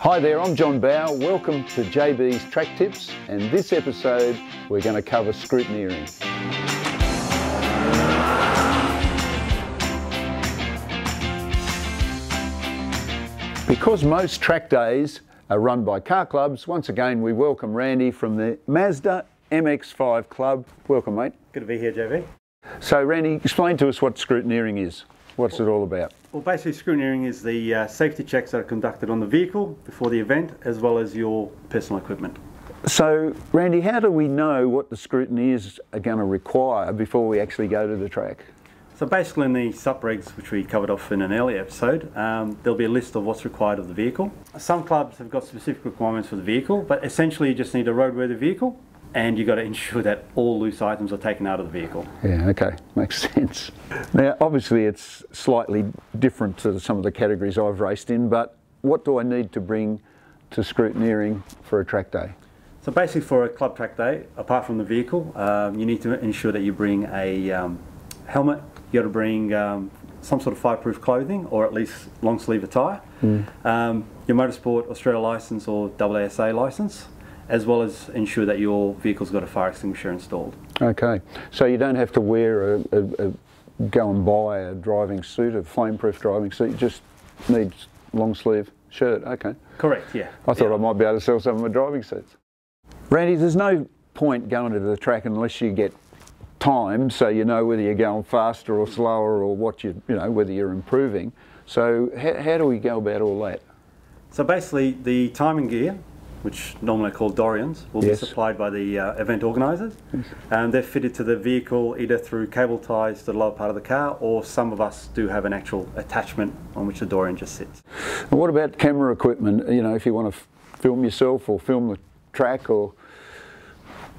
Hi there, I'm John Bowe. Welcome to JB's Track Tips, and this episode we're going to cover scrutineering. Because most track days are run by car clubs, once again we welcome Randy from the Mazda MX5 Club. Welcome, mate. Good to be here, JB. So, Randy, explain to us what scrutineering is. What's it all about? Well, basically, scrutineering is the uh, safety checks that are conducted on the vehicle before the event, as well as your personal equipment. So, Randy, how do we know what the scrutineers are going to require before we actually go to the track? So basically in the SUP regs, which we covered off in an earlier episode, um, there'll be a list of what's required of the vehicle. Some clubs have got specific requirements for the vehicle, but essentially you just need a roadworthy vehicle and you've got to ensure that all loose items are taken out of the vehicle. Yeah, okay, makes sense. Now, obviously it's slightly different to some of the categories I've raced in, but what do I need to bring to scrutineering for a track day? So basically for a club track day, apart from the vehicle, um, you need to ensure that you bring a um, helmet, You've got to bring um, some sort of fireproof clothing or at least long sleeve attire, mm. um, your motorsport Australia license or AASA license, as well as ensure that your vehicle's got a fire extinguisher installed. Okay, so you don't have to wear a, a, a go and buy a driving suit, a flameproof driving suit. You just need long sleeve shirt. Okay. Correct. Yeah. I thought yeah. I might be able to sell some of my driving suits. Randy, there's no point going to the track unless you get time so you know whether you're going faster or slower or what you you know whether you're improving so how, how do we go about all that so basically the timing gear which normally called Dorians, will yes. be supplied by the uh, event organisers. Yes. And they're fitted to the vehicle either through cable ties to the lower part of the car, or some of us do have an actual attachment on which the Dorian just sits. And what about camera equipment? You know, if you want to film yourself or film the track or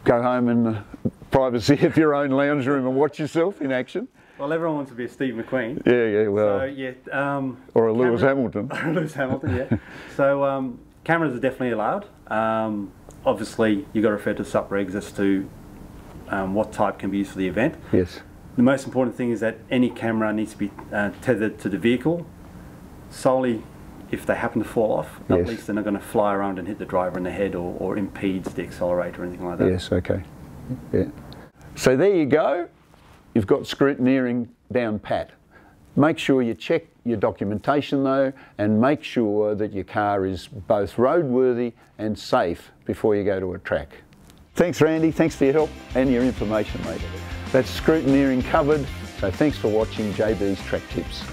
go home in the privacy of your own lounge room and watch yourself in action. Well, everyone wants to be a Steve McQueen. Yeah, yeah, well. So, yeah, um, or a Lewis Hamilton. Lewis Hamilton, yeah. so um, cameras are definitely allowed. Um, obviously, you've got to refer to SUP regs as to um, what type can be used for the event. Yes. The most important thing is that any camera needs to be uh, tethered to the vehicle solely if they happen to fall off, yes. at least they're not going to fly around and hit the driver in the head or, or impedes the accelerator or anything like that. Yes, okay. Yeah. So there you go. You've got scrutineering down pat. Make sure you check your documentation though and make sure that your car is both roadworthy and safe before you go to a track. Thanks Randy, thanks for your help and your information mate. That's scrutineering covered, so thanks for watching JB's Track Tips.